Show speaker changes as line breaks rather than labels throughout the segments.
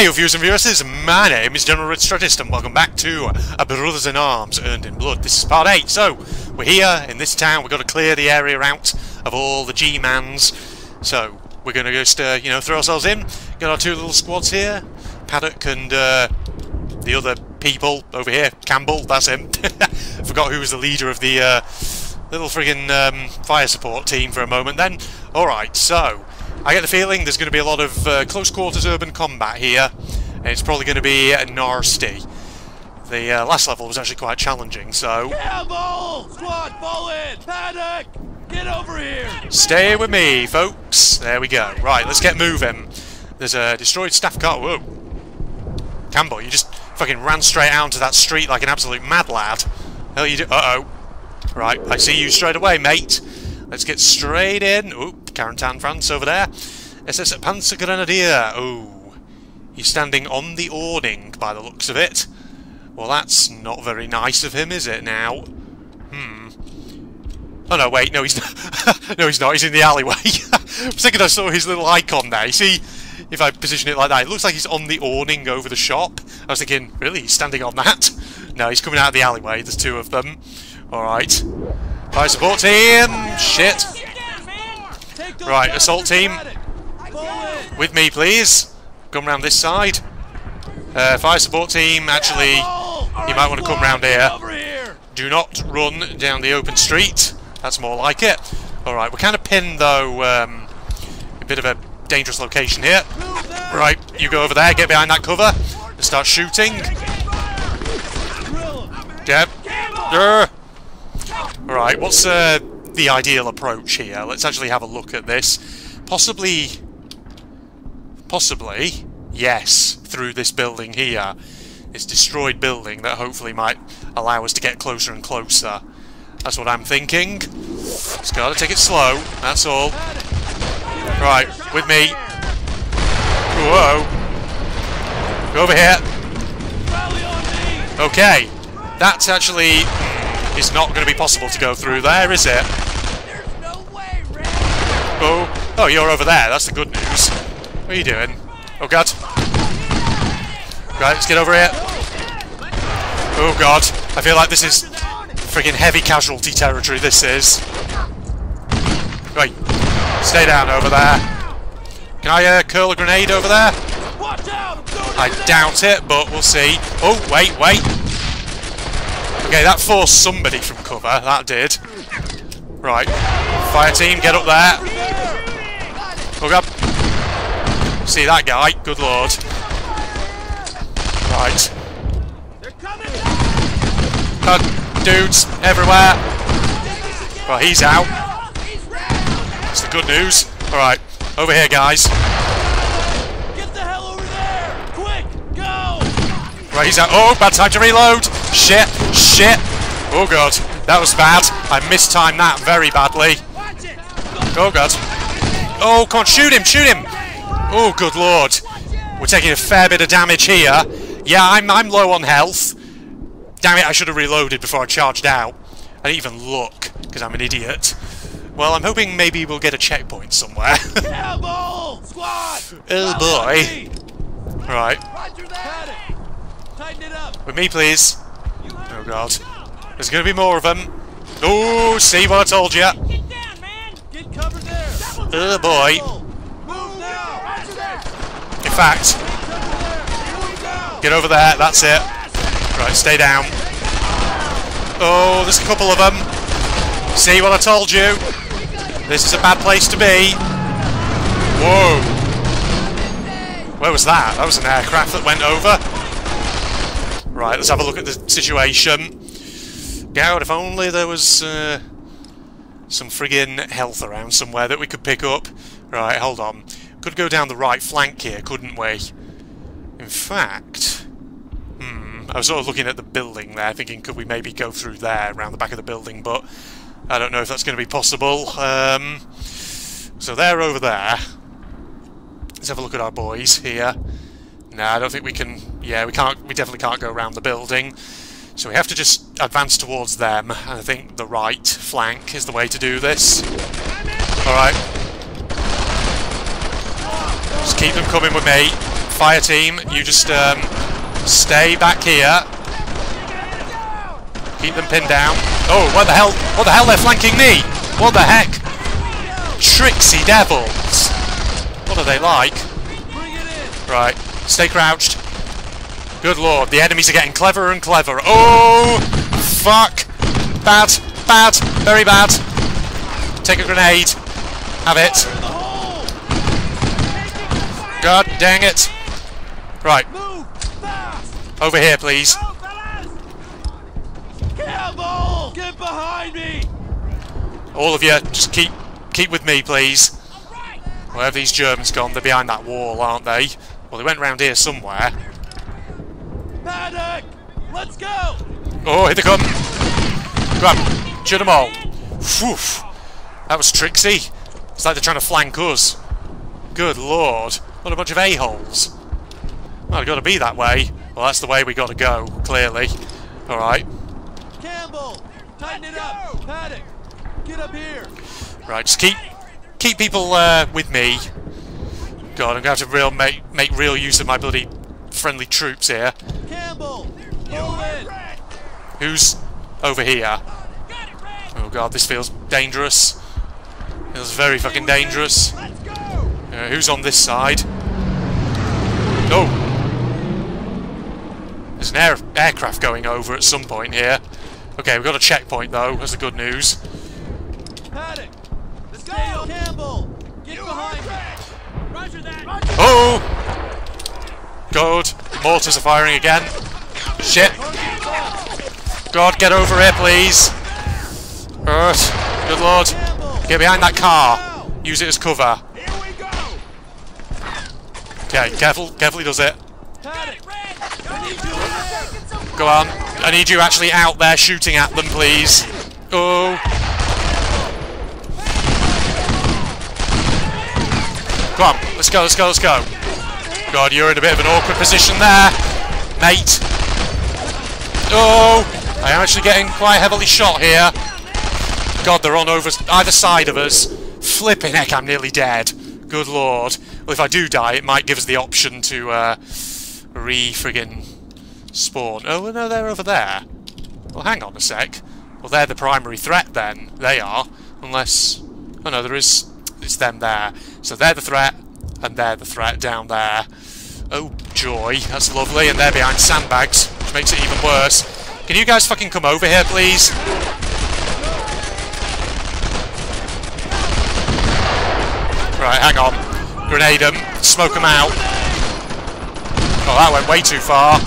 Hey viewers and viewers, my name is General Red Strategist and welcome back to A Brothers in Arms Earned in Blood. This is part 8, so we're here in this town, we've got to clear the area out of all the G-Mans. So we're going to just, uh, you know, throw ourselves in, got our two little squads here, Paddock and uh, the other people over here, Campbell, that's him. Forgot who was the leader of the uh, little friggin' um, fire support team for a moment then. Alright, so I get the feeling there's going to be a lot of uh, close quarters urban combat here, and it's probably going to be nasty. The uh, last level was actually quite challenging, so...
Campbell! Squad, fall in! Paddock! Get over here!
Stay with me, folks. There we go. Right, let's get moving. There's a destroyed staff car. Whoa. Campbell, you just fucking ran straight out onto that street like an absolute mad lad. Hell you do... Uh-oh. Right, I see you straight away, mate. Let's get straight in. Ooh, Carentan France over there. SS Panzer Grenadier. Oh, he's standing on the awning by the looks of it. Well, that's not very nice of him, is it now? Hmm. Oh no, wait, no he's not. no he's not, he's in the alleyway. A second I saw his little icon there. You see, if I position it like that, it looks like he's on the awning over the shop. I was thinking, really, he's standing on that? No, he's coming out of the alleyway, there's two of them. Alright. Fire support team! Shit! Right, assault team. With me, please. Come round this side. Uh, fire support team, actually, you might want to come round here. Do not run down the open street. That's more like it. Alright, we're kind of pinned, though, um, a bit of a dangerous location here. Right, you go over there, get behind that cover, and start shooting. Yep. Yeah. Right, what's uh, the ideal approach here? Let's actually have a look at this. Possibly... Possibly, yes, through this building here. This destroyed building that hopefully might allow us to get closer and closer. That's what I'm thinking. Just gotta take it slow, that's all. Right, with me. Whoa. Go over here. Okay. That's actually hmm, it's not going to be possible to go through there, is it? Oh, oh, you're over there. That's the good news. What are you doing? Oh God! Right, let's get over here. Oh God! I feel like this is friggin' heavy casualty territory. This is. Right, stay down over there. Can I uh, curl a grenade over there? I doubt it, but we'll see. Oh, wait, wait. Okay, that forced somebody from cover. That did. Right. Fire team, get up there. Hook up. See that guy? Good lord. Right. Uh, dudes everywhere. Well, he's out. That's the good news. Alright. Over here, guys.
Get the hell over there! Quick, go!
Right, he's out. Oh, bad time to reload. Shit, shit. Oh god, that was bad. I mistimed that very badly. Oh god. Oh, come on, shoot him, shoot him. Oh, good lord. We're taking a fair bit of damage here. Yeah, I'm, I'm low on health. Damn it, I should have reloaded before I charged out. I didn't even look, because I'm an idiot. Well, I'm hoping maybe we'll get a checkpoint somewhere. Squad! oh boy. Right. With me, please. Oh god. There's gonna be more of them. Oh, see what I told you. Oh boy. In fact, get over there. That's it. Right, stay down. Oh, there's a couple of them. See what I told you? This is a bad place to be. Whoa. Where was that? That was an aircraft that went over. Right, let's have a look at the situation. God, if only there was uh, some friggin' health around somewhere that we could pick up. Right, hold on. Could go down the right flank here, couldn't we? In fact... Hmm, I was sort of looking at the building there, thinking could we maybe go through there, around the back of the building, but I don't know if that's going to be possible. Um, so they're over there. Let's have a look at our boys here. No, I don't think we can... Yeah, we can't. We definitely can't go around the building. So we have to just advance towards them. And I think the right flank is the way to do this. Alright. Just keep them coming with me. fire team, you just um, stay back here. Keep them pinned down. Oh, what the hell? What the hell? They're flanking me! What the heck? Tricksy devils! What are they like? Right, stay crouched. Good lord, the enemies are getting cleverer and cleverer. Oh, fuck! Bad, bad, very bad. Take a grenade. Have it. God dang it. Right, over here, please.
Get behind me.
All of you, just keep keep with me, please. Where have these Germans gone? They're behind that wall, aren't they? Well, they went round here somewhere.
Paddock, let's go.
Oh, here they come! Grab, shoot them all. Phew, that was tricksy. It's like they're trying to flank us. Good lord, what a bunch of a-holes. Well, got to be that way. Well, that's the way we got to go, clearly. Alright,
Campbell, tighten it up. Paddock, get up here.
right, just keep keep people uh, with me. God, I'm going to have to real make, make real use of my bloody friendly troops here.
Campbell, pull.
Who's over here? Oh god, this feels dangerous. Feels very fucking dangerous.
Let's go.
Uh, who's on this side? Oh! There's an air aircraft going over at some point here. Okay, we've got a checkpoint though, that's the good news.
Paddock, let's go. Campbell, get behind me. Roger that. Roger.
Oh! Good. Mortars are firing again. Shit. God, get over here, please. Earth. Good lord. Get behind that car. Use it as cover. Okay, careful. Carefully does it. Go on. I need you actually out there shooting at them, please. Oh. Come on. Let's go, let's go, let's go. God, you're in a bit of an awkward position there, mate. Oh. I am actually getting quite heavily shot here. God, they're on over either side of us. Flipping heck, I'm nearly dead. Good lord. Well, if I do die, it might give us the option to, uh, re-friggin' spawn. Oh, no, they're over there. Well, hang on a sec. Well, they're the primary threat then. They are. Unless... Oh, no, there is... It's them there. So they're the threat, and they're the threat down there. Oh, joy. That's lovely. And they're behind sandbags, which makes it even worse. Can you guys fucking come over here, please? Right, hang on. Grenade them. Smoke them out. Oh, that went way too far.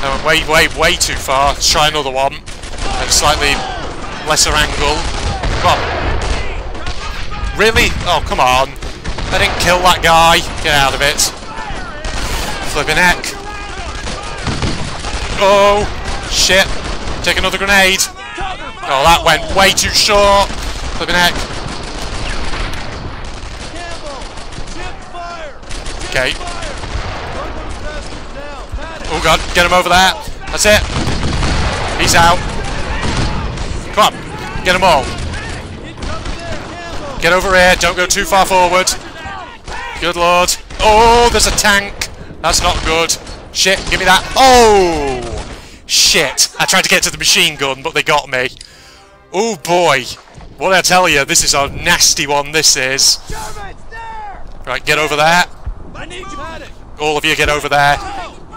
That went way, way, way too far. Let's try another one. At a slightly lesser angle. Come on. Really? Oh, come on. I didn't kill that guy. Get out of it. Flipping heck. Oh, shit. Take another grenade. Oh, that went way too short. Flipping heck. Okay. Oh god, get him over there. That's it. He's out. Come on, get them all.
Get
over here, don't go too far forward. Good lord. Oh, there's a tank. That's not good. Shit, give me that. Oh! Shit. I tried to get to the machine gun, but they got me. Oh boy. What did I tell you? This is a nasty one, this is. Right, get over there. All of you get over there.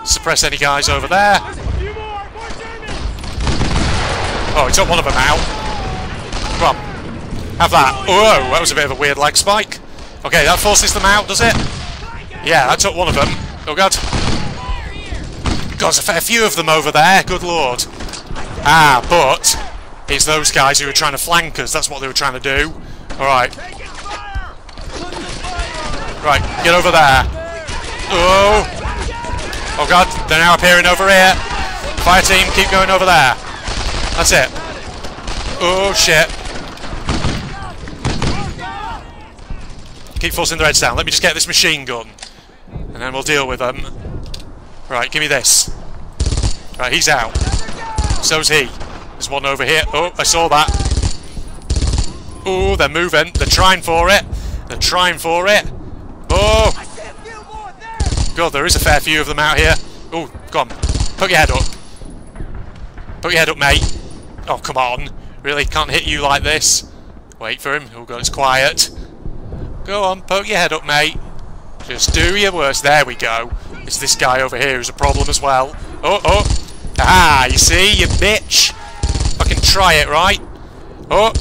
Suppress any guys over there. Oh, he took one of them out. Come on. Have that. Whoa, that was a bit of a weird leg spike. Okay, that forces them out, does it? Yeah, that took one of them. Oh god. There's a fair few of them over there. Good lord. Ah, but it's those guys who were trying to flank us. That's what they were trying to do. Alright. Right, get over there. Oh. Oh god, they're now appearing over here. Fire team, keep going over there. That's it. Oh shit. Keep forcing the reds down. Let me just get this machine gun. And then we'll deal with them. Right, give me this. Right, he's out. So's he. There's one over here. Oh, I saw that. Oh, they're moving. They're trying for it. They're trying for it. Oh. God, there is a fair few of them out here. Oh, go on. Put your head up. Put your head up, mate. Oh, come on. Really, can't hit you like this. Wait for him. Oh, God, it's quiet. Go on, poke your head up, mate. Just do your worst. There we go. It's this guy over here who's a problem as well. Oh, oh. Ah, you see, you bitch. Fucking try it, right? Oh.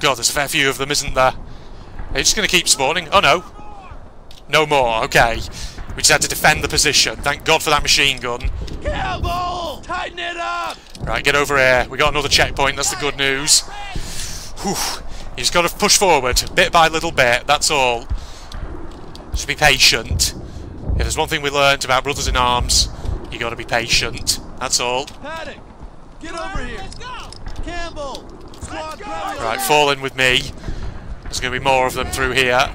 God, there's a fair few of them, isn't there? They're just going to keep spawning. Oh, no. No more. Okay. We just had to defend the position. Thank God for that machine gun.
Campbell! Tighten it up!
Right, get over here. We got another checkpoint. That's the good news. Whew. You just got to push forward, bit by little bit. That's all. Just be patient. If there's one thing we learned about Brothers in Arms, you got to be patient. That's all.
Paddock! Get over here! Let's go! Campbell! Squad
Right, fall in with me. There's going to be more of them through here.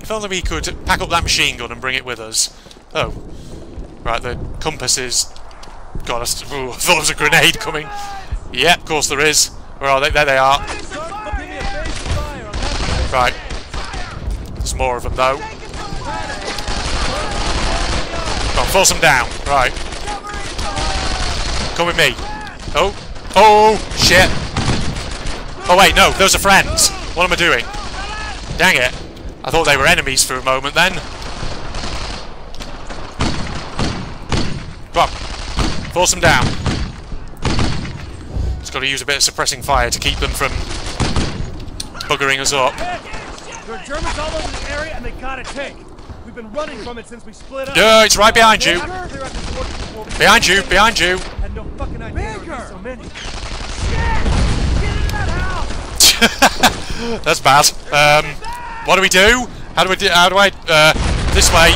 If only we could pack up that machine gun and bring it with us. Oh. Right, the compass is... God, I thought there was a grenade coming. Yep, of course there is. Where are they? There they are. Right. There's more of them, though. Come on, force them down. Right. Come with me. Oh. Oh, shit. Oh, wait, no. Those are friends. What am I doing? Dang it. I thought they were enemies for a moment then. Come on. Force them down. Just got to use a bit of suppressing fire to keep them from buggering us up.
There are Germans all over the area and they got a tank. We've been running from it since we split up.
Yeah, it's right behind you. Behind you, behind you.
Had no fucking idea there were so many.
That's bad. Um, what do we do? How do we do? How do I? Uh, this way.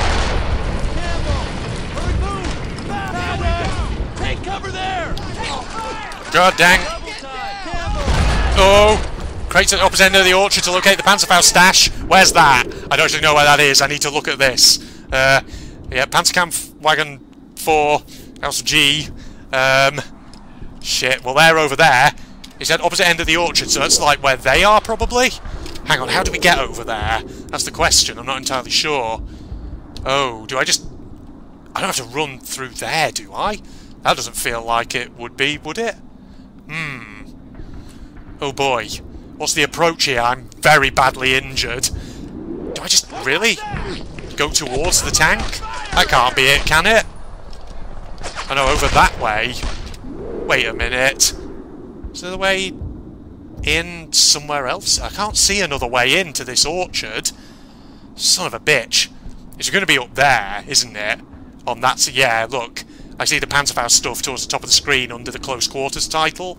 Take cover there!
God dang. Oh. Crates at the opposite end of the orchard to locate the Panzerfaust stash. Where's that? I don't actually know where that is. I need to look at this. Uh, yeah, Panzerkampfwagen 4, House G. Um, shit, well they're over there. It's at opposite end of the orchard, so that's like where they are, probably? Hang on, how do we get over there? That's the question, I'm not entirely sure. Oh, do I just... I don't have to run through there, do I? That doesn't feel like it would be, would it? Hmm. Oh boy. What's the approach here? I'm very badly injured. Do I just really go towards the tank? That can't be it, can it? I know, over that way. Wait a minute. Is there a way in somewhere else? I can't see another way into this orchard. Son of a bitch. It's going to be up there, isn't it? On that... Yeah, look. I see the Panzerfaust stuff towards the top of the screen under the Close Quarters title.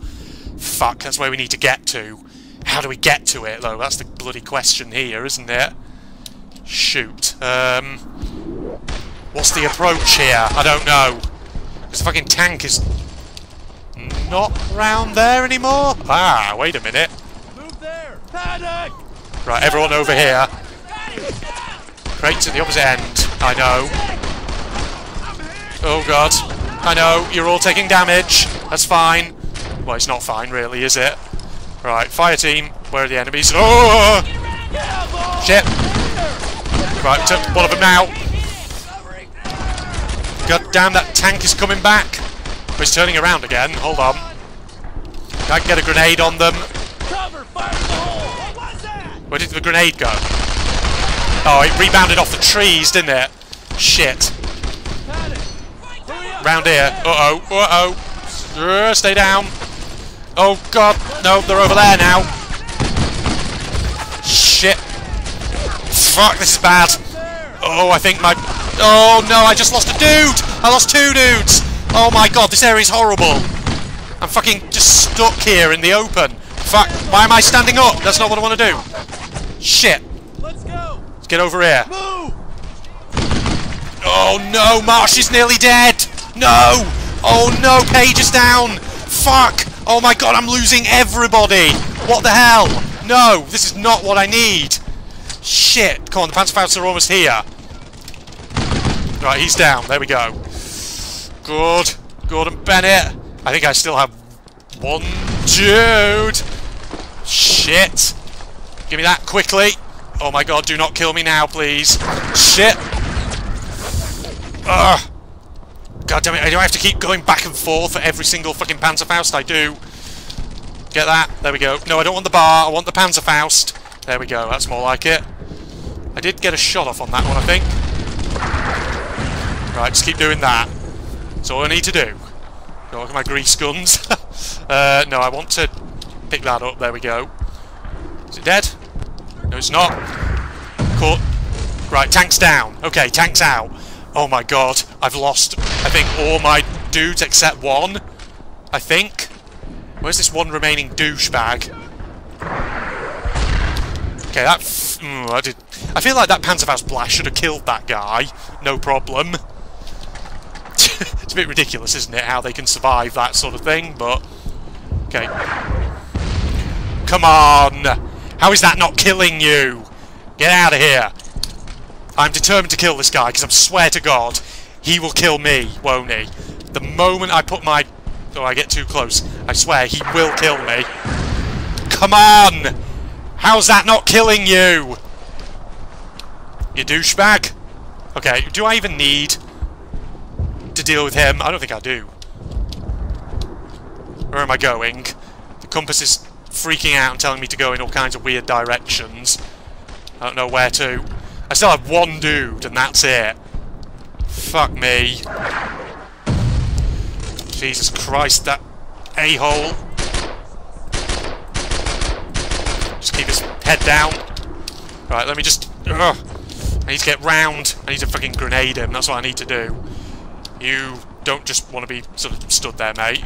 Fuck, that's where we need to get to. How do we get to it, though? That's the bloody question here, isn't it? Shoot. Um, what's the approach here? I don't know. This fucking tank is not round there anymore. Ah, wait a minute.
Move there! Paddock!
Right, everyone over here. Crates at the opposite end. I know. Oh god. I know, you're all taking damage. That's fine. Well, it's not fine, really, is it? Right, fire team, where are the enemies? Oh! Shit! Right, took one of them now. God damn, that tank is coming back. Oh, he's turning around again. Hold on. I can get a grenade on them. Where did the grenade go? Oh, it rebounded off the trees, didn't it? Shit. Round here. Uh-oh. Uh-oh. Uh, stay down. Oh, God. No, they're over there now. Shit. Fuck, this is bad. Oh, I think my... Oh, no, I just lost a dude. I lost two dudes. Oh, my God, this area's horrible. I'm fucking just stuck here in the open. Fuck, why am I standing up? That's not what I want to do. Shit.
Let's go!
Let's get over here.
Move!
Oh no, Marsh is nearly dead! No! Oh no, Paige is down! Fuck! Oh my god, I'm losing everybody! What the hell? No, this is not what I need! Shit! Come on, the Panzerfausts are almost here. Right, he's down. There we go. Good. Gordon Bennett. I think I still have one dude. Shit. Give me that quickly. Oh my god, do not kill me now, please. Shit. Ugh! God damn it, do I have to keep going back and forth for every single fucking Panzerfaust? I do. Get that? There we go. No, I don't want the BAR, I want the Panzerfaust. There we go, that's more like it. I did get a shot off on that one, I think. Right, just keep doing that. That's all I need to do. Go look at my grease guns. uh, no, I want to pick that up. There we go. Is it dead? No, it's not. Caught. Right, tank's down. Okay, tank's out. Oh my god, I've lost, I think, all my dudes except one. I think. Where's this one remaining douchebag? Okay, that... Mm, I, did, I feel like that Panzerfaust blast should have killed that guy. No problem. it's a bit ridiculous, isn't it, how they can survive that sort of thing, but... Okay. Come on! How is that not killing you? Get out of here! I'm determined to kill this guy, because I swear to God, he will kill me, won't he? The moment I put my... Oh, I get too close. I swear, he will kill me. Come on! How's that not killing you? You douchebag? Okay, do I even need to deal with him? I don't think I do. Where am I going? The compass is freaking out and telling me to go in all kinds of weird directions. I don't know where to. I still have one dude, and that's it. Fuck me. Jesus Christ, that a-hole. Just keep his head down. Right, let me just... Ugh. I need to get round. I need to fucking grenade him. That's what I need to do. You don't just want to be sort of stood there, mate.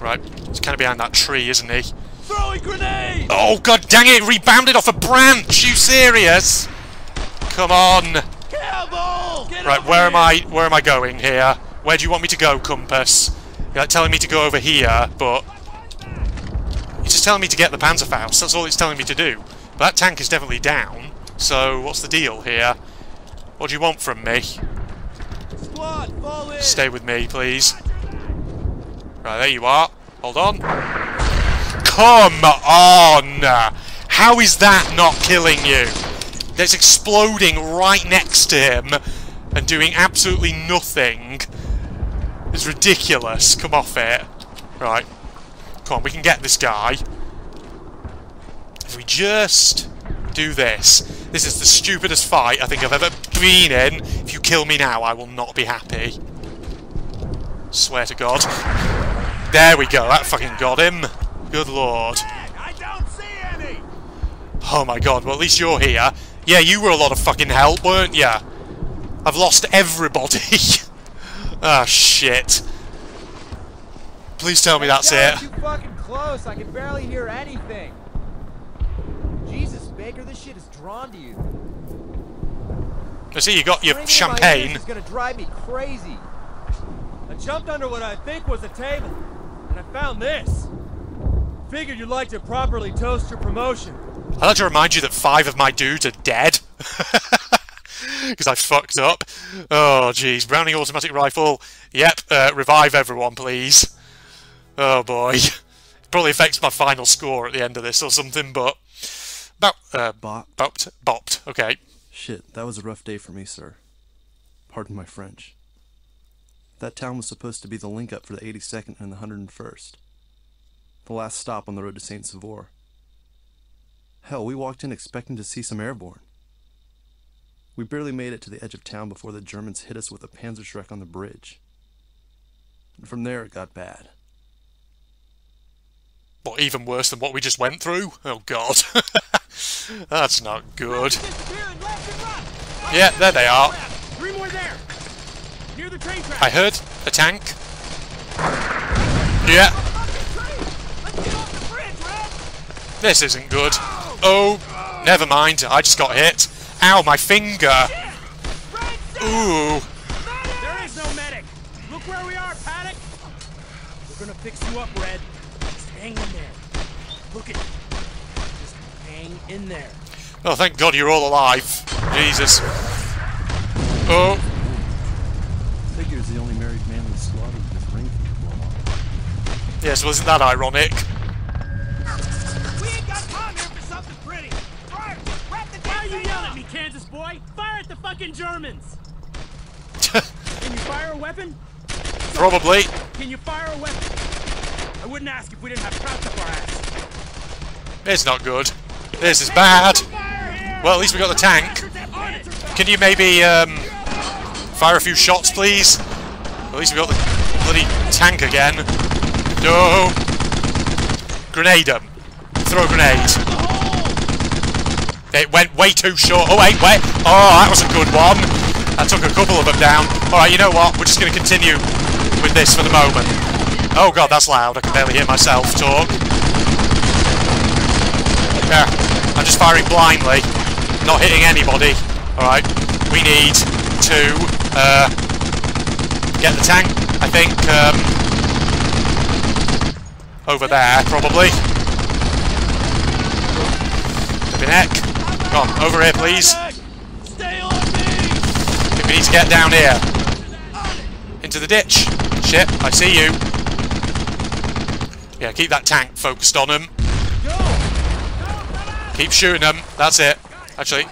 Right, he's kind of behind that tree, isn't he?
Throwing grenade!
Oh god dang it! Rebounded off a branch. You serious? Come on.
Get
Right, where am! I? Where am I going here? Where do you want me to go, compass? You're like telling me to go over here, but it's just telling me to get the Panzerfaust. That's all it's telling me to do. But that tank is definitely down. So what's the deal here? What do you want from me?
Squad, fall in!
Stay with me, please. Right, there you are. Hold on. Come on! How is that not killing you? That's exploding right next to him and doing absolutely nothing. It's ridiculous. Come off it. Right. Come on, we can get this guy. If we just do this. This is the stupidest fight I think I've ever been in. If you kill me now, I will not be happy. Swear to God. There we go, that fucking got him. Good lord.
I don't see any!
Oh my god, well at least you're here. Yeah, you were a lot of fucking help, weren't ya? I've lost everybody. Ah, shit. Please tell me that's it.
Too fucking close. I can barely hear anything. Jesus, Baker, this shit is drawn to you.
I see you got your
Ringing in my ears
champagne.
is gonna drive me crazy.
I jumped under what I think was a table, and I found this. Figured you'd like to properly toast your promotion.
I'd like to remind you that five of my dudes are dead. Because I fucked up. Oh, jeez. Browning automatic rifle. Yep, uh, revive everyone, please. Oh, boy. Probably affects my final score at the end of this or something, but... Bop, uh,
Bop.
bopped. Bopped. Okay.
Shit, that was a rough day for me, sir. Pardon my French. That town was supposed to be the link up for the 82nd and the 101st. The last stop on the road to St. Sauveur. Hell, we walked in expecting to see some airborne. We barely made it to the edge of town before the Germans hit us with a Panzerschreck on the bridge. And from there it got bad.
What, even worse than what we just went through? Oh, God. That's not good.
Disappearing left and right!
Yeah, there they are.
Three more there! Near the train track!
I heard a tank. Yeah,
Let's get off the bridge, Red!
This isn't good. Oh, never mind. I just got hit. Ow, my finger. Ooh.
There is no medic! Look where we are, Paddock! We're gonna fix you up, Red. Just hang in there. Look at Just hang in there.
Oh, thank God you're all alive. Jesus. Oh,
Figure's the only married man in the slaughter with his ring finger blown off.
yes, wasn't that ironic?
Fucking Germans! Can you fire a weapon?
Probably.
Can you fire a weapon? I wouldn't ask if we didn't have krauts up our ass.
It's not good. This is bad. Well, at least we got the tank. Can you maybe um, fire a few shots, please? At least we got the bloody tank again. No. Grenade him. Throw a grenade. It went way too short. Oh, wait, wait. Oh, that was a good one. That took a couple of them down. Alright, you know what? We're just going to continue with this for the moment. Oh god, that's loud. I can barely hear myself talk. Yeah, I'm just firing blindly. Not hitting anybody. Alright, we need to uh, get the tank, I think, um, over there, probably. Heck. On, over here, please.
Stay on me!
We need to get down here. Into the ditch. Shit, I see you. Yeah, keep that tank focused on him. Keep shooting them. That's it. Actually.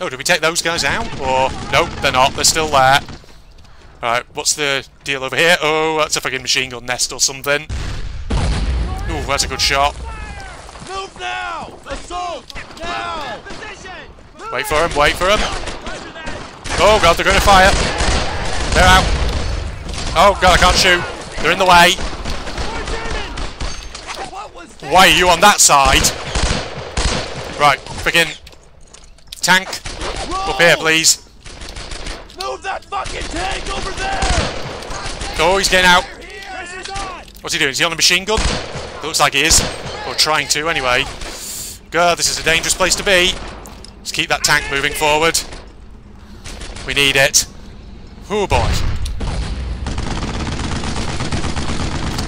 Oh, did we take those guys out? Or, nope, they're not. They're still there. Alright, what's the deal over here? Oh, that's a fucking machine gun nest or something. Ooh, that's a good shot.
Move now! Assault! Now!
Wait for him, wait for him. Oh god, they're gonna fire. They're out. Oh god, I can't shoot. They're in the way. Why are you on that side? Right, freaking tank. Up here, please.
Move that fucking tank over there!
Oh, he's getting out. What's he doing? Is he on a machine gun? Looks like he is. Or trying to, anyway. God, this is a dangerous place to be. Keep that tank moving forward. We need it. Oh boy.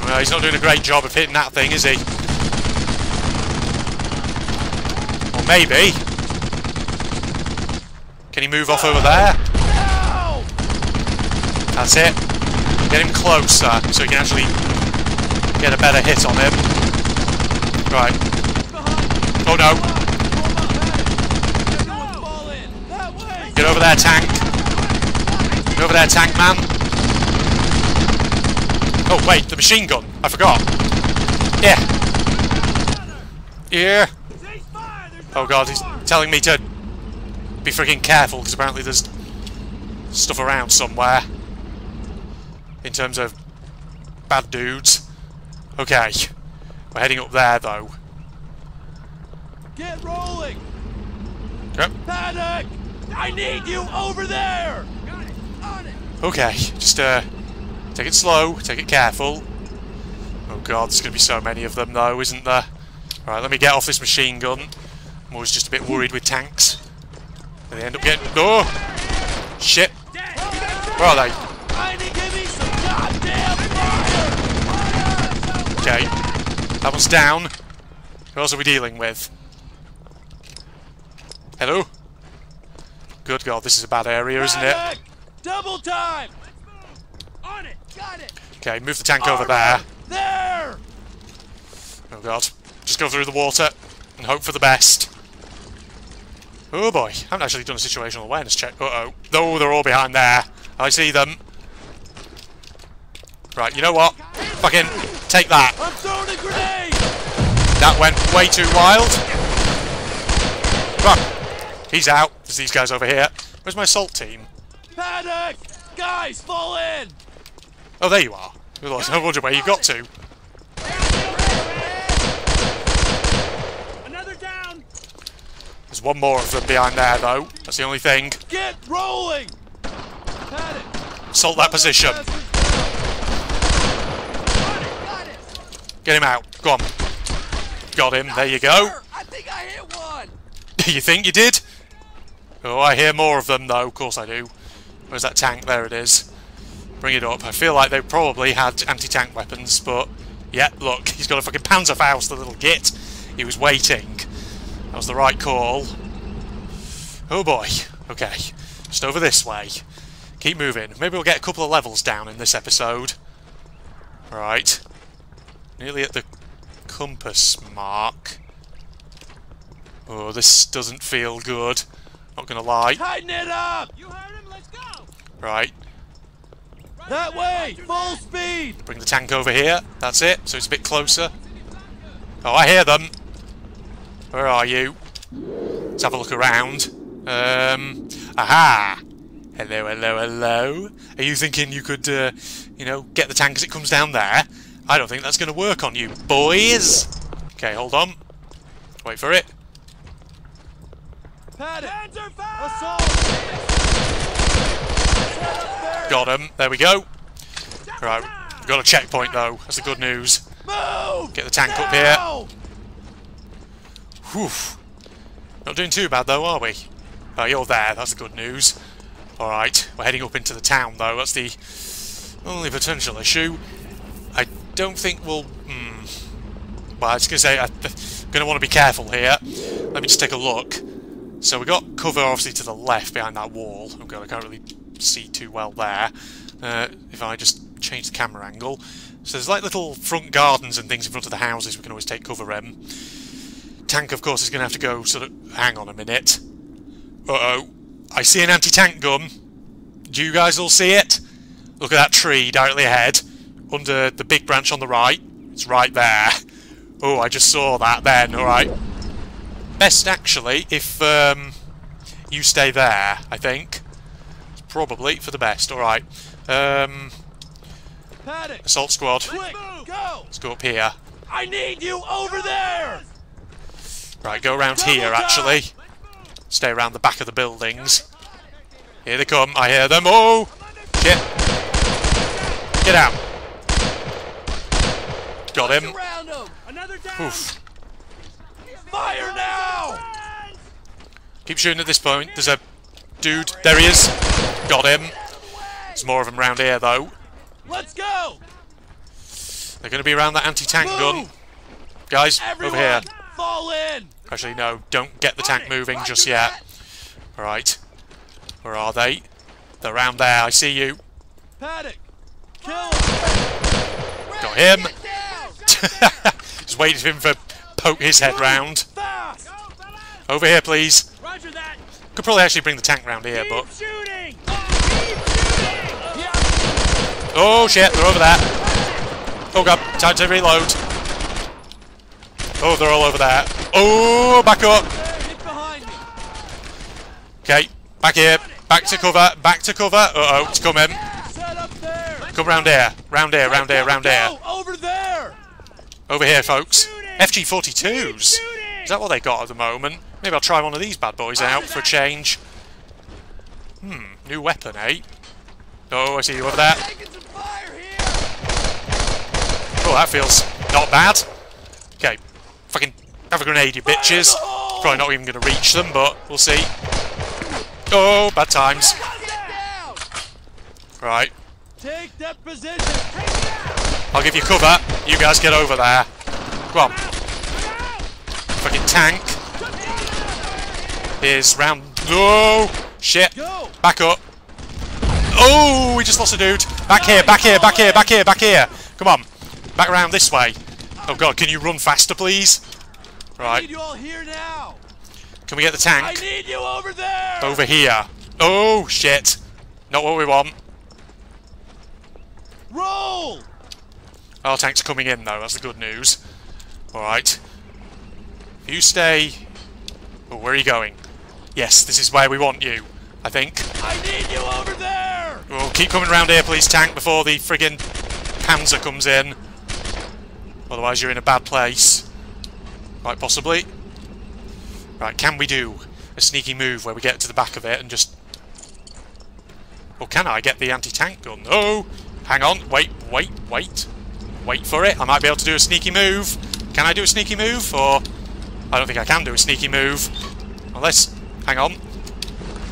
Well, he's not doing a great job of hitting that thing, is he? Or maybe. Can he move off over there? That's it. Get him closer so he can actually get a better hit on him. Right. Oh no.
Fall in! That way!
Get over there, tank. Get over there, tank man. Oh, wait, the machine gun. I forgot. Yeah. Yeah. Oh god, he's telling me to be freaking careful because apparently there's stuff around somewhere. In terms of bad dudes. Okay. We're heading up there though.
Get rolling!
Yep.
Panic! I need you over there! Got it!
Okay, just uh, take it slow, take it careful. Oh god, there's going to be so many of them though, isn't there? Right, let me get off this machine gun. I'm always just a bit worried with tanks. And they end up getting... Oh! Shit! Where are they? Okay. That one's down. Who else are we dealing with? Hello? Good god, this is a bad area, isn't it?
Double time! On it! Got it!
Okay, move the tank over there.
There!
Oh god. Just go through the water and hope for the best. Oh boy, I haven't actually done a situational awareness check. Uh-oh. Oh, they're all behind there. I see them. Right, you know what? Fucking take that.
I'm throwing a grenade!
That went way too wild. On. He's out. There's these guys over here. Where's my assault team?
Panic! Guys, fall in!
Oh, there you are. I wonder where you got to.
Another down!
There's one more of them behind there, though. That's the only thing.
Get rolling! Panic!
Assault that position. Get him out. Go on. Got him. There you go.
I think I hit one!
Do you think you did? Oh, I hear more of them, though. Of course I do. Where's that tank? There it is. Bring it up. I feel like they probably had anti-tank weapons, but... Yeah, look. He's got a fucking Panzerfaust, the little git. He was waiting. That was the right call. Oh boy. Okay. Just over this way. Keep moving. Maybe we'll get a couple of levels down in this episode. Right. Nearly at the compass mark. Oh, this doesn't feel good. Not gonna lie.
Tighten it up!
You heard him? Let's go!
Right.
That way! Full speed!
Bring the tank over here. That's it. So it's a bit closer. Oh, I hear them. Where are you? Let's have a look around. Um, aha! Hello, hello, hello. Are you thinking you could, uh, you know, get the tank as it comes down there? I don't think that's going to work on you, boys. Okay, hold on. Wait for it.
Paddock!
Panzer!
Assault!
Got him. There we go. Right, we've got a checkpoint though. That's the good news.
Move!
Get the tank up here. Whew. Not doing too bad though, are we? Oh, you're there. That's the good news. Alright, we're heading up into the town though. That's the only potential issue. I don't think we'll... Hmm. Well, I was going to say, I'm going to want to be careful here. Let me just take a look. So we got cover obviously to the left behind that wall. Oh god, I can't really see too well there. Uh, if I just change the camera angle. So there's like little front gardens and things in front of the houses we can always take cover in. Tank, of course, is going to have to go sort of... Hang on a minute. Uh-oh. I see an anti-tank gun. Do you guys all see it? Look at that tree directly ahead. Under the big branch on the right. It's right there. Oh, I just saw that then. Alright. Best, actually, if um, you stay there, I think. Probably for the best. Alright. Um,
Paddock!
assault squad.
Quick! Go!
Let's go up here.
I need you over there!
Right, go around here, actually. Stay around the back of the buildings. Here they come. I hear them. Oh! Shit. Get out. Got him.
Around him!
Another down!
Oof.
Fire now!
Keep shooting at this point. There's a dude. There he is. Got him. There's more of them around here, though.
Let's go!
They're going to be around that anti-tank gun. Guys,
Everyone,
over here.
fall in!
Actually, no. Don't get the tank moving just yet. Alright. Where are they? They're around there. I see you.
Paddock! Kill him!
Got him. Just waiting for him to poke his head round. Over here, please. Could probably actually bring the tank round here, but...
shooting! Keep shooting!
Oh, shit, they're over there. Oh, God, time to reload. Oh, they're all over there. Oh, back up.
Get behind me!
Okay, back here. Back to cover. Back to cover. Uh-oh, it's coming.
Set up there!
Come round here. Round here, round here, round here.
Over there!
Over here, folks.
Shooting!
FG-42s. Is that what they got at the moment? Maybe I'll try one of these bad boys out for a change. Hmm, new weapon, eh? Oh, I see you over there.
Taking some fire here!
Oh, that feels not bad. Okay, fucking have a grenade, you bitches. Probably not even going to reach them, but we'll see. Oh, bad times. Right,
Take that position!
I'll give you cover. You guys get over there. Come on. Fucking tank is round. Oh, shit. Back up. Oh, we just lost a dude. Back here, back here, back here, back here, back here. Come on. Back around this way. Oh god, can you run faster, please? Right,
need you all here now!
can we get the tank?
I need you over there!
over here? Oh, shit. Not what we want.
Roll!
Our tank's coming in, though. That's the good news. Alright. You stay... Oh, where are you going? Yes, this is where we want you, I think.
I need you over there!
Well, keep coming round here, please, tank, before the friggin' Panzer comes in. Otherwise, you're in a bad place. Quite possibly. Right, can we do a sneaky move where we get to the back of it and just... Or can I get the anti-tank gun? Oh! Hang on, wait, wait, wait. Wait for it. I might be able to do a sneaky move. Can I do a sneaky move? Or... I don't think I can do a sneaky move. Unless... Hang on.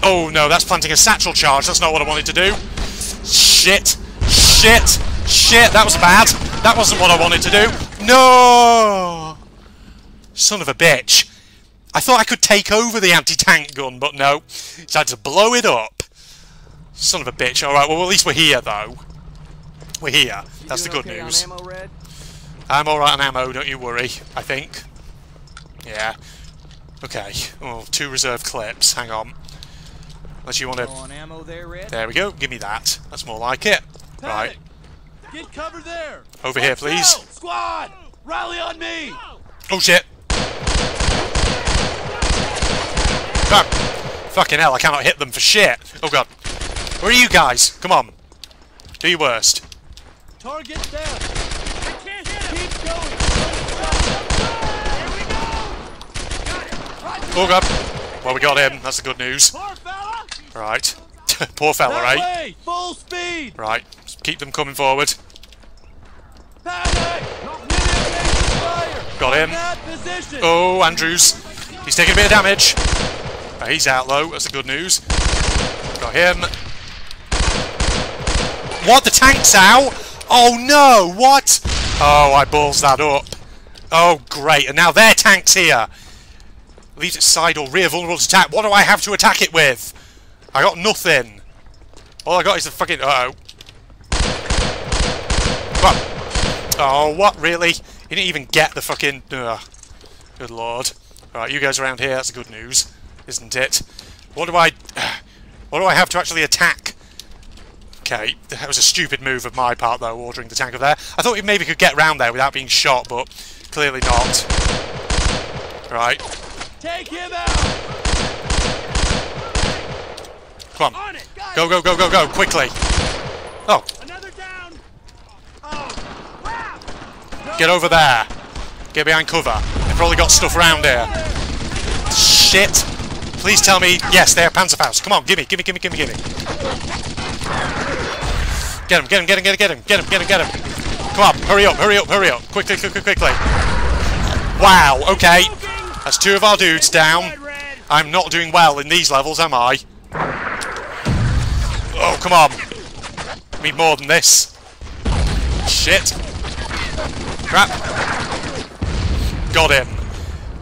Oh no, that's planting a satchel charge. That's not what I wanted to do. Shit. Shit. Shit, that was bad. That wasn't what I wanted to do. No! Son of a bitch. I thought I could take over the anti-tank gun, but no. Had to blow it up. Son of a bitch. Alright, well at least we're here, though. We're here. That's the good news.
ammo?
I'm alright on ammo, don't you worry, I think. Yeah. Okay. Oh, two reserve clips. Hang on. Unless you want to...
on ammo there, Red?
There we go. Give me that. That's more like it. Right.
Get cover there!
Over here, please.
out! Squad! Rally on me!
Oh shit! Fuck! Fucking hell, I cannot hit them for shit! Oh god. Where are you guys? Come on. Do your worst.
Target down!
Oh god. Well, we got him. That's the good news. Right. Poor fella,
way! Full speed!
Right. Keep them coming forward. Got him. Oh, Andrews. He's taking a bit of damage. Uh, he's out low. That's the good news. Got him. What? The tank's out? Oh no! What? Oh, I balls that up. Oh, great. And now their tank's here. Leaves its side or rear vulnerable to attack. What do I have to attack it with? I got nothing. All I got is the fucking... Uh oh What? Oh, what? Really? You didn't even get the fucking... Good lord. Right, you guys around here, that's good news, isn't it? What do I... What do I have to actually attack? Okay, that was a stupid move of my part, though, ordering the tank over there. I thought we maybe could get round there without being shot, but clearly not. Right,
Take him out!
come on.
On it.
Go, go, go, go, go, quickly. Oh,
Another down. Oh. Wow.
get over there. Get behind cover. They've probably got stuff around here. Shit. Please tell me, yes, they're Panzerfaust. Come on, gimme, gimme, gimme, gimme, gimme. Get him, get him, get him, get him, get him, get him, get him, get him. Come on, hurry up, hurry up, hurry up. Quickly, quickly, quickly. Wow, okay. That's two of our dudes down. I'm not doing well in these levels, am I? Oh, come on. Need more than this. Shit. Crap. Got him.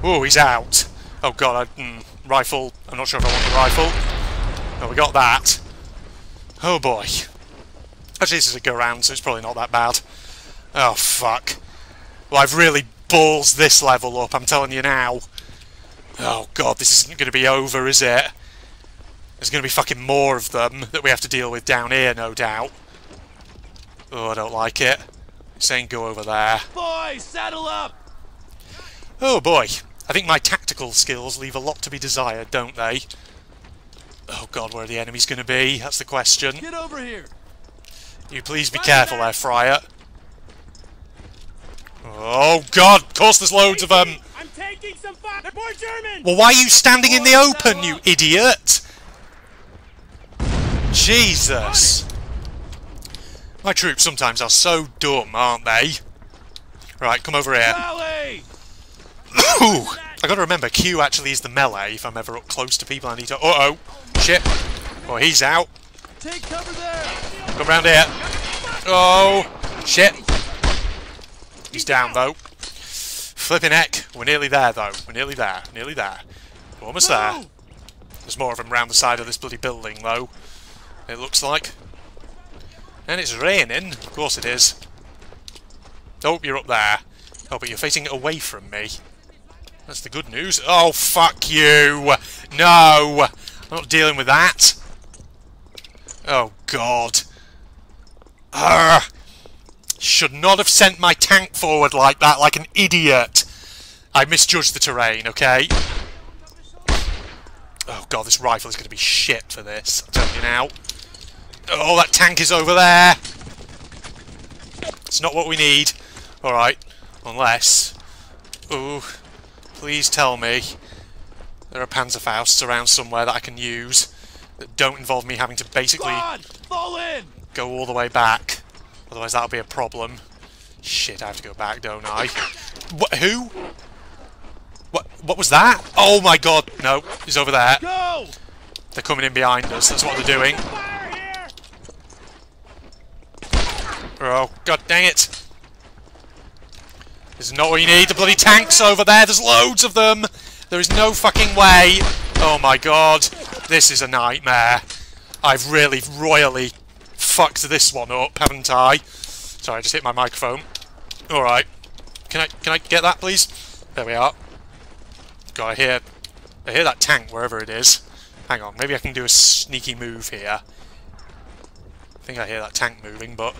Oh, he's out. Oh god, I, mm, rifle. I'm not sure if I want the rifle. No, we got that. Oh boy. Actually, this is a go round, so it's probably not that bad. Oh fuck. Well, I've really balls this level up, I'm telling you now. Oh god, this isn't going to be over, is it? There's going to be fucking more of them that we have to deal with down here, no doubt. Oh, I don't like it. It's saying go over there.
Boys, saddle up!
Oh boy, I think my tactical skills leave a lot to be desired, don't they? Oh god, where are the enemies going to be? That's the question.
Get over here!
You please be careful there, Fryer. Oh god, of course there's loads of them.
I'm taking some fire. They're more German.
Well, why are you standing in the oh, open, you idiot? Jesus. My troops sometimes are so dumb, aren't they? Right, come over here. Ooh, I gotta remember, Q actually is the melee if I'm ever up close to people I need to... Uh-oh. Shit. Oh, he's out.
Take cover there!
Come round here. Oh, shit. He's down, though. Flipping heck. We're nearly there, though. We're nearly there. Nearly there. We're almost there. There's more of them round the side of this bloody building, though. It looks like. And it's raining. Of course it is. Oh, you're up there. Oh, but you're facing away from me. That's the good news. Oh, fuck you! No! I'm not dealing with that. Oh, God. Urgh. Should not have sent my tank forward like that, like an idiot. I misjudged the terrain, okay? Oh god, this rifle is going to be shit for this, I'm you now. Oh, that tank is over there! It's not what we need. Alright, unless... Ooh, please tell me there are Panzerfausts around somewhere that I can use that don't involve me having to basically
Squad! Fall in!
go all the way back. Otherwise that'll be a problem. Shit, I have to go back, don't I? What, who? What, what was that? Oh my god, no, he's over there.
Go!
They're coming in behind us, that's what they're doing. Oh, god dang it. This is not what you need, the bloody tanks over there, there's loads of them! There is no fucking way! Oh my god, this is a nightmare. I've really royally fucked this one up, haven't I? Sorry, I just hit my microphone. Alright. Can I can I get that please? There we are. God, I hear I hear that tank wherever it is. Hang on, maybe I can do a sneaky move here. I think I hear that tank moving, but...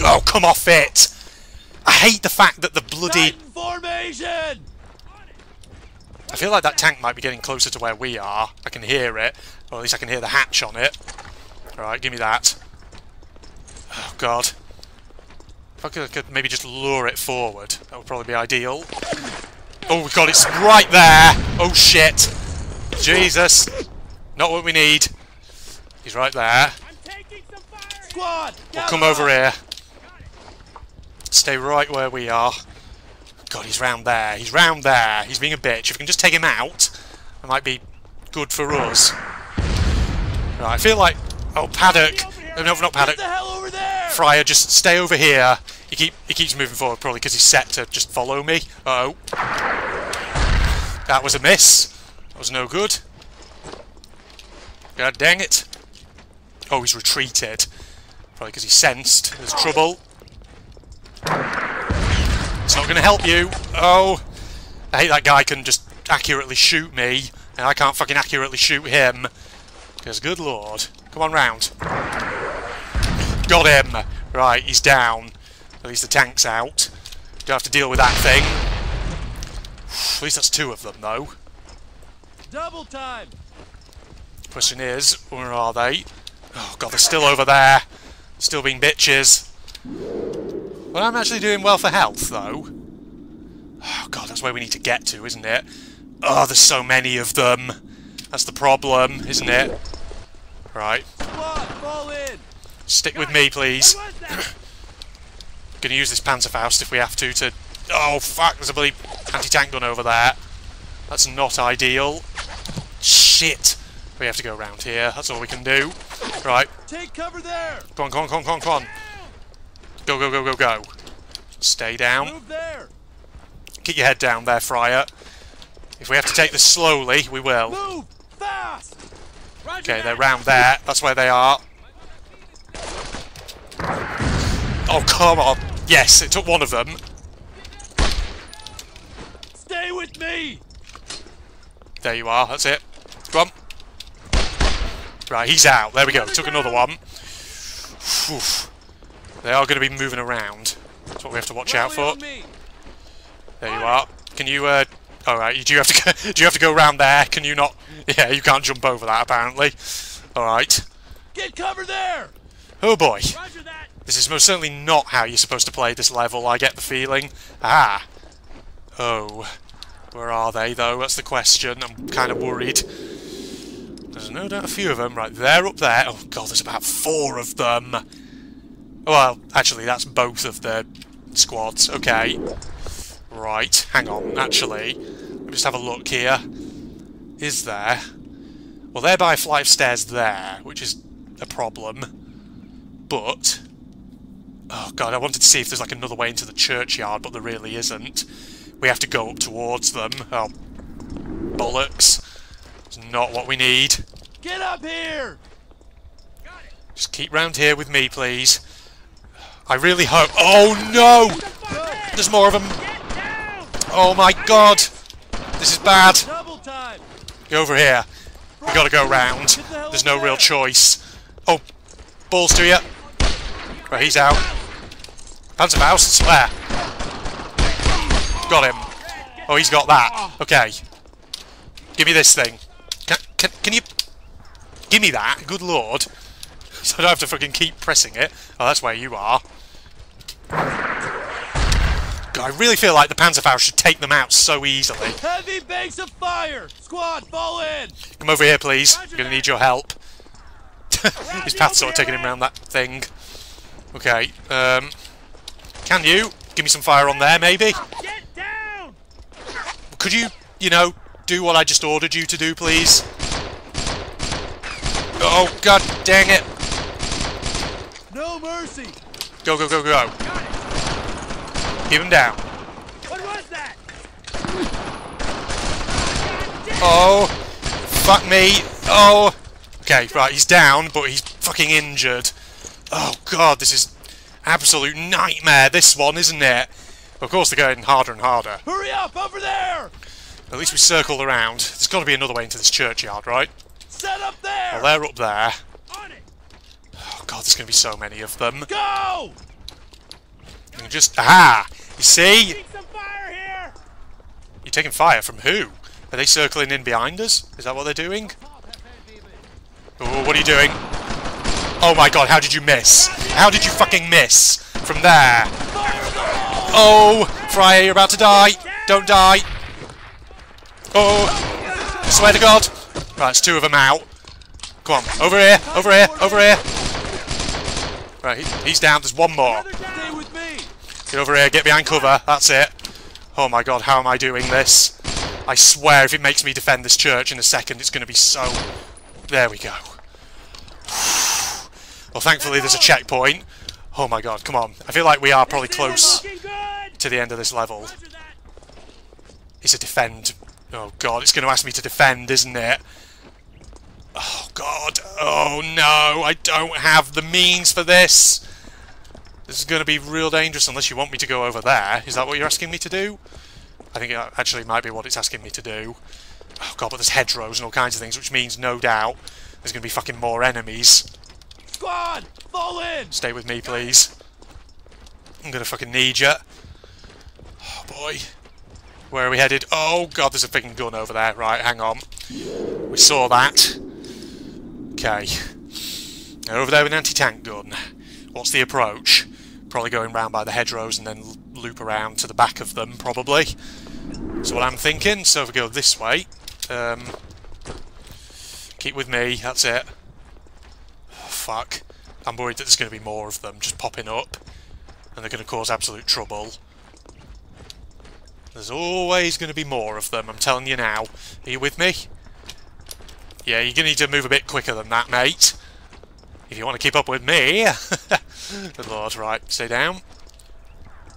Oh, come off it! I hate the fact that the bloody...
Formation!
I feel like that tank might be getting closer to where we are. I can hear it. Or at least I can hear the hatch on it. Alright, give me that. Oh, God. If I could, could maybe just lure it forward, that would probably be ideal. Oh, God, it's right there! Oh, shit! Jesus! Not what we need. He's right there.
I'm taking some fire.
Squad!
We'll come over here. Stay right where we are. God, he's round there. He's round there. He's being a bitch. If we can just take him out, that might be good for us. Right, I feel like... Oh, Paddock. No, no, not
Get
Paddock.
the hell over there!
Fryer, just stay over here. He keep he keeps moving forward, probably because he's set to just follow me. Uh oh. That was a miss. That was no good. God dang it. Oh, he's retreated. Probably because he sensed there's trouble. It's not going to help you. Oh. I hate that guy can just accurately shoot me, and I can't fucking accurately shoot him. Because, good lord. Come on round. Got him! Right, he's down. At least the tank's out. Don't have to deal with that thing. At least that's two of them, though.
Double time!
Question is, where are they? Oh god, they're still over there. Still being bitches. I'm actually doing well for health, though. Oh god, that's where we need to get to, isn't it? Oh, there's so many of them. That's the problem, isn't it? Right,
Squad, fall in!
stick with me, please.
What was that?
Gonna use this Panzerfaust if we have to to... Oh, fuck, there's a bloody anti-tank gun over there. That's not ideal. Shit! We have to go around here, that's all we can do. Right,
Take cover there!
come on, come on, come on, come on, come on. Go, go, go, go, go. Stay down. Keep your head down there, Fryer. If we have to take this slowly, we will.
Move! Fast!
Okay, they're round there. That's where they are. Oh, come on. Yes, it took one of them.
Stay with me!
There you are, that's it. Go on. Right, he's out. There we go. Took another one. Oof. They are going to be moving around. That's what we have to watch out for. There you are. Can you, uh... Alright, you do have to go, do you have to go around there? Can you not... Yeah, you can't jump over that, apparently. Alright.
Get cover there!
Oh boy.
Roger that.
This is most certainly not how you're supposed to play this level, I get the feeling. Ah. Oh. Where are they, though? That's the question. I'm kind of worried. There's no doubt a few of them. Right, they're up there. Oh, God, there's about four of them. Well, actually, that's both of the squads. Okay. Right, hang on. Actually, let me just have a look here. Is there... Well, they're by a flight of stairs there, which is a problem. But... Oh god, I wanted to see if there's like another way into the churchyard, but there really isn't. We have to go up towards them. Oh, bollocks. It's not what we need.
Get up here!
Just keep round here with me, please. I really hope... Oh no! There's more of them. Oh my god! This is bad. Go over here. We gotta go round. There's no real choice. Oh, balls to you. Right, he's out. Panzerfaust, where? Got him. Oh, he's got that. Okay. Give me this thing. Can, can, can you... Give me that, good lord. So I don't have to fucking keep pressing it. Oh, that's where you are. God, I really feel like the Panzerfaust should take them out so easily.
Heavy banks of fire! Squad, fall in!
Come over here, please. I'm gonna need your help. His path's sort of taking him around that thing. Okay, um... Can you? Give me some fire on there, maybe?
Get down.
Could you, you know, do what I just ordered you to do, please? Oh, god dang it!
No mercy!
Go, go, go, go. Keep him down.
What was that?
Oh, fuck me. Oh. Okay, right, he's down, but he's fucking injured. Oh god, this is absolute nightmare, this one, isn't it? Of course they're getting harder and harder.
Hurry up, over there!
At least we circled around. There's got to be another way into this churchyard, right?
Set up there!
Well, they're up there. God, there's going to be so many of them.
Go!
Can just... Aha! You see?
Some fire here!
You're taking fire from who? Are they circling in behind us? Is that what they're doing? Oh, what are you doing? Oh my god, how did you miss? How did you fucking miss? From there. Oh, Fryer, you're about to die. Don't die. Oh, I swear to god. Right, it's two of them out. Come on, over here, over here, over here. Right, he- he's down. There's one more.
Stay with me!
Get over here, get behind cover. That's it. Oh my god, how am I doing this? I swear if it makes me defend this church in a second, it's going to be so... There we go. Well, thankfully there's a checkpoint. Oh my god, come on. I feel like we are probably close to the end of this level. It's a defend. Oh god, it's going to ask me to defend, isn't it? Oh god. Oh no, I don't have the means for this. This is going to be real dangerous unless you want me to go over there. Is that what you're asking me to do? I think it actually might be what it's asking me to do. Oh god, but there's hedgerows and all kinds of things, which means no doubt there's going to be fucking more enemies.
Squad! Fall in!
Stay with me, please. I'm going to fucking need you. Oh boy. Where are we headed? Oh god, there's a fucking gun over there. Right, hang on. We saw that. Okay. Over there with an anti-tank gun. What's the approach? Probably going round by the hedgerows and then loop around to the back of them, probably. So what I'm thinking, so if we go this way, um, keep with me, that's it. Oh, fuck. I'm worried that there's going to be more of them just popping up, and they're going to cause absolute trouble. There's always going to be more of them, I'm telling you now. Are you with me? Yeah, you're going to need to move a bit quicker than that, mate. If you want to keep up with me. Good lord, right, stay down.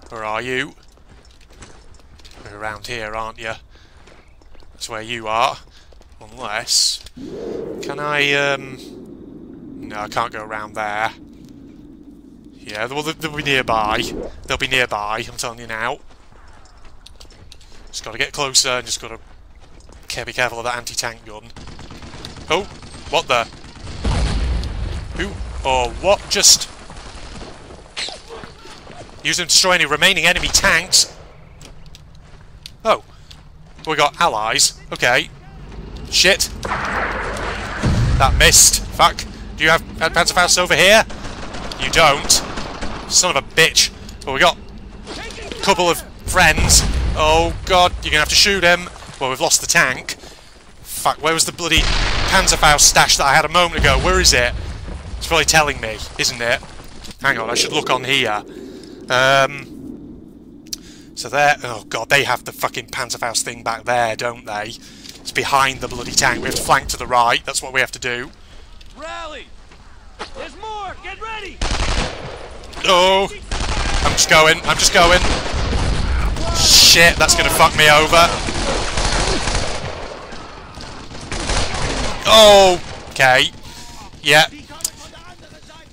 Where are you? You're around here, aren't you? That's where you are. Unless... Can I, um... No, I can't go around there. Yeah, well, they'll, be nearby. They'll be nearby, I'm telling you now. Just gotta get closer and just gotta be careful of that anti-tank gun. Oh, what the? Who or what just... Use them to destroy any remaining enemy tanks. Oh. We got allies. Okay. Shit. That missed. Fuck. Do you have Panzerfaust over here? You don't. Son of a bitch. But we got a couple of friends. Oh god, you're gonna have to shoot him. Well, we've lost the tank. Fuck, where was the bloody Panzerfaust stash that I had a moment ago? Where is it? It's probably telling me, isn't it? Hang on, I should look on here. Um, so there, oh god, they have the fucking Panzerfaust thing back there, don't they? It's behind the bloody tank. We have to flank to the right. That's what we have to do.
Rally!
There's more! Get ready!
Oh, I'm just going. I'm just going. Shit, that's gonna fuck me over. Oh, okay. Yeah.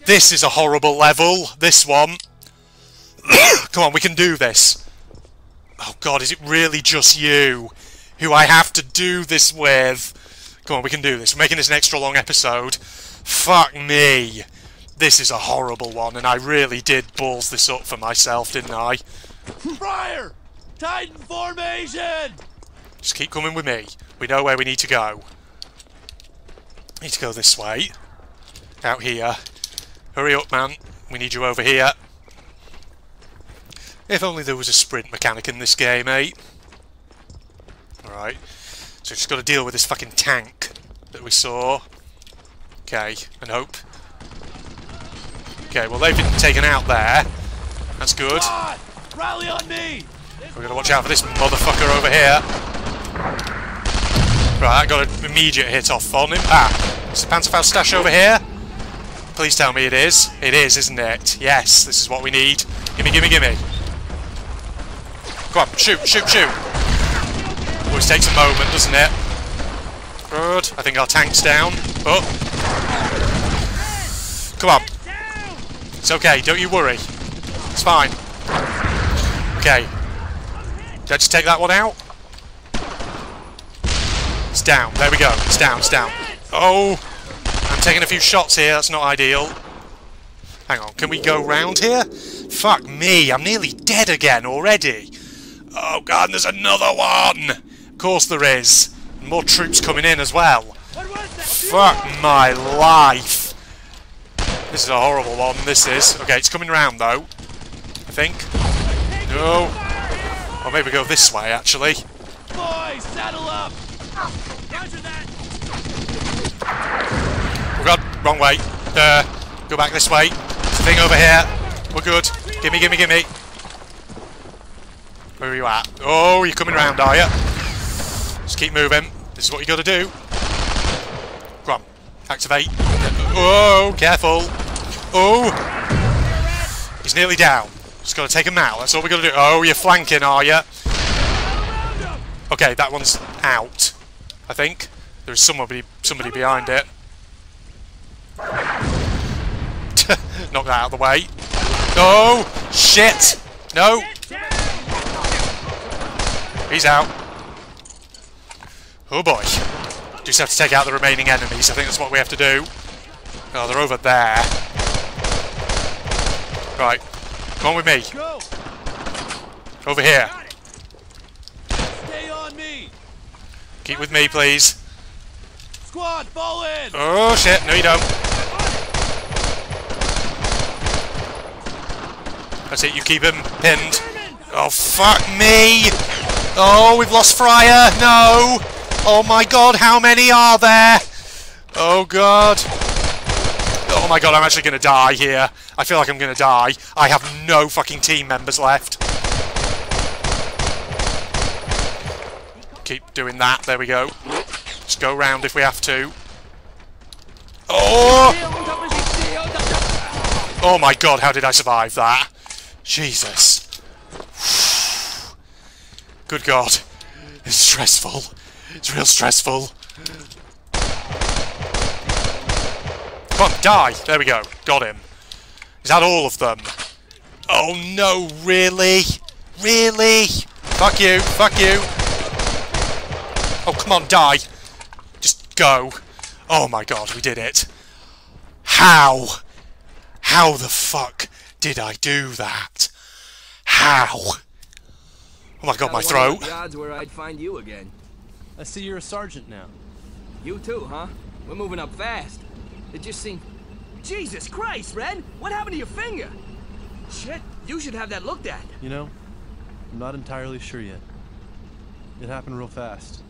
This is a horrible level. This one. Come on, we can do this. Oh god, is it really just you who I have to do this with? Come on, we can do this. We're making this an extra long episode. Fuck me. This is a horrible one, and I really did balls this up for myself, didn't I?
Friar! Titan formation!
Just keep coming with me. We know where we need to go. Need to go this way. Out here. Hurry up, man. We need you over here. If only there was a sprint mechanic in this game, eh? Alright. So just got to deal with this fucking tank that we saw. Okay, and hope. Okay, well they've been taken out there. That's good.
Rally on me!
We're gonna watch out for this motherfucker over here. Right, I got an immediate hit off on him. Ah, is the Panzerfaust stash over here? Please tell me it is. It is, isn't it? Yes, this is what we need. Gimme, gimme, gimme. Come on, shoot, shoot, shoot. Always takes a moment, doesn't it? Good. I think our tank's down. Oh. Come on. It's okay, don't you worry. It's fine. Okay. Did I just take that one out? It's down. There we go. It's down. It's down. Oh! I'm taking a few shots here. That's not ideal. Hang on. Can we go round here? Fuck me. I'm nearly dead again already. Oh god, there's another one! Of course there is. More troops coming in as well. Fuck my life. This is a horrible one, this is. Okay, it's coming round though. I think. No. Or maybe go this way, actually.
Boys, saddle up!
Oh god, wrong way. Uh, go back this way. There's a thing over here. We're good. Gimme, gimme, gimme. Where are you at? Oh, you're coming round, are you? Just keep moving. This is what you gotta do. Go on. Activate. Oh, careful. Oh! He's nearly down. Just gotta take him out. That's all we gotta do. Oh, you're flanking, are you? Okay, that one's out. I think. There's somebody somebody behind it. Knock that out of the way. Oh! Shit! No! He's out. Oh boy. Just have to take out the remaining enemies. I think that's what we have to do. Oh, they're over there. Right. Come on with me. Over here.
Stay on me!
Keep with me, please.
Squad, fall in!
Oh shit, no you don't. That's it, you keep him pinned. Oh fuck me! Oh, we've lost Fryer! No! Oh my god, how many are there? Oh god. Oh my god, I'm actually gonna die here. I feel like I'm gonna die. I have no fucking team members left. Keep doing that, there we go. Just go round if we have to. Oh! Oh my god, how did I survive that? Jesus. Good god. It's stressful. It's real stressful. Come on, die! There we go. Got him. Is that all of them? Oh no, really? Really? Fuck you, fuck you. Come on, die. Just go. Oh my god, we did it. How? How the fuck did I do that? How? Oh my god, my throat.
The odds where I'd find you again.
I see you're a sergeant now.
You too, huh? We're moving up fast. It just seemed... Jesus Christ, Red! What happened to your finger? Shit, you should have that looked at.
You know, I'm not entirely sure yet. It happened real fast.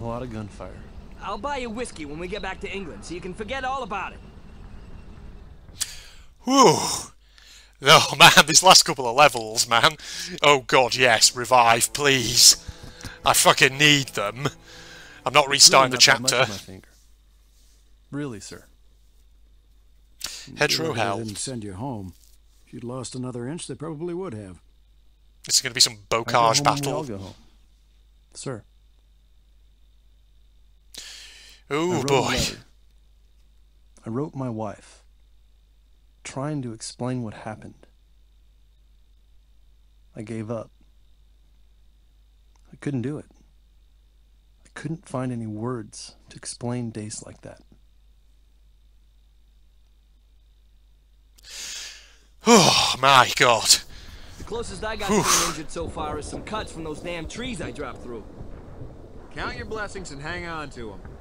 A lot of gunfire.
I'll buy you whiskey when we get back to England so you can forget all about it.
Whew. Oh man, this last couple of levels, man. Oh god, yes, revive, please. I fucking need them. I'm not restarting the
Really not that
chapter.
on my finger. Really, sir.
Hedgerow
Lucky they
hell.
didn't send you home. If you'd lost another inch, they probably would have.
It's going to be some bocage
home when we all
battle.
go home. Sir. I
Oh boy.
I wrote my wife, trying to explain what happened. I gave up. I couldn't do it. I couldn't find any words to explain days like that.
Oh my god.
The closest I got to being injured so far is some cuts from those damn trees I dropped through.
Count your blessings and hang on to them.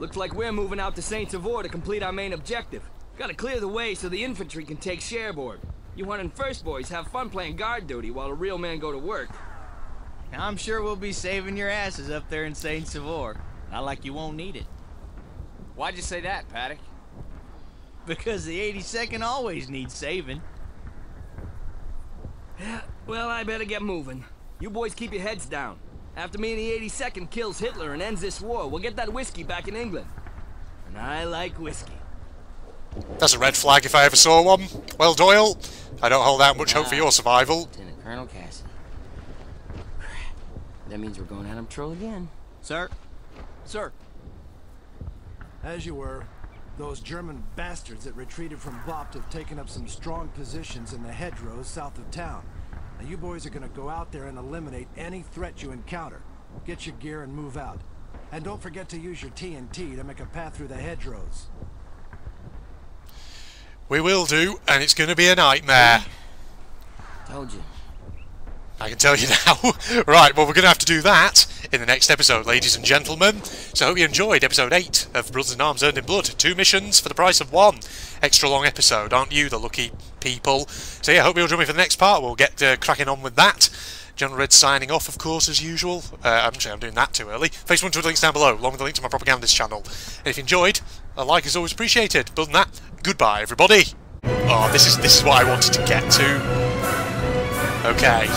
Looks like we're moving out to Saint Sauveur to complete our main objective. Gotta clear the way so the infantry can take Cherbourg. You 101st boys have fun playing guard duty while the real men go to work.
I'm sure we'll be saving your asses up there in Saint Sauveur. Not like you won't need it.
Why'd you say that, Paddock?
Because the 82nd always needs saving.
Yeah, well, I better get moving. You boys keep your heads down. After me and the 82nd kills Hitler and ends this war, we'll get that whiskey back in England. And I like whiskey.
That's a red flag if I ever saw one. Well, Doyle, I don't hold out much hope for your survival.
Lieutenant Colonel Cassidy. That means we're going Adam Troll again.
Sir? Sir?
As you were, those German bastards that retreated from Baupte have taken up some strong positions in the hedgerows south of town. Now you boys are gonna go out there and eliminate any threat you encounter. Get your gear and move out. And don't forget to use your TNT to make a path through the hedgerows.
We will do, and it's going to be a nightmare.
Told you.
I can tell you now. right, well, we're going to have to do that in the next episode, ladies and gentlemen. So I hope you enjoyed episode 8 of Brothers in Arms Earned in Blood. Two missions for the price of one. Extra long episode, aren't you, the lucky people? So yeah, I hope you'll join me for the next part. We'll get uh, cracking on with that. John Red signing off, of course, as usual. Uh, actually, I'm doing that too early. Facebook and links down below, along with the link to my propagandist channel. And if you enjoyed, a like is always appreciated. But other than that, goodbye, everybody. Oh, this is this is what I wanted to get to. Okay.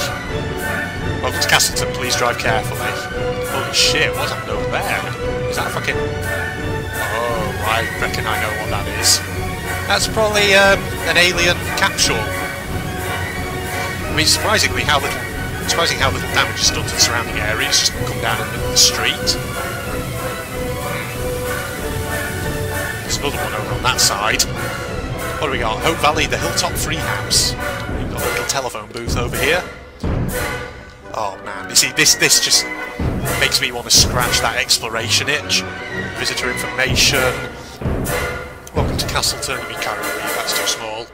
Welcome to Castleton, please drive carefully. Holy shit, what's happened over there? Is that fucking... Oh, I reckon I know what that is. That's probably um, an alien capsule. I mean, surprisingly how little, surprising how little damage is done to the surrounding area. It's just come down in the street. There's another one over on that side. What do we got? Hope Valley, the Hilltop Free House. Got a little telephone booth over here. Oh man, you see, this this just makes me want to scratch that exploration itch. Visitor information. Welcome to Castleton. We can't that's too small.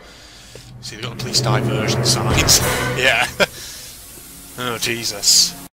See, they've got the police diversion signs. yeah. oh Jesus.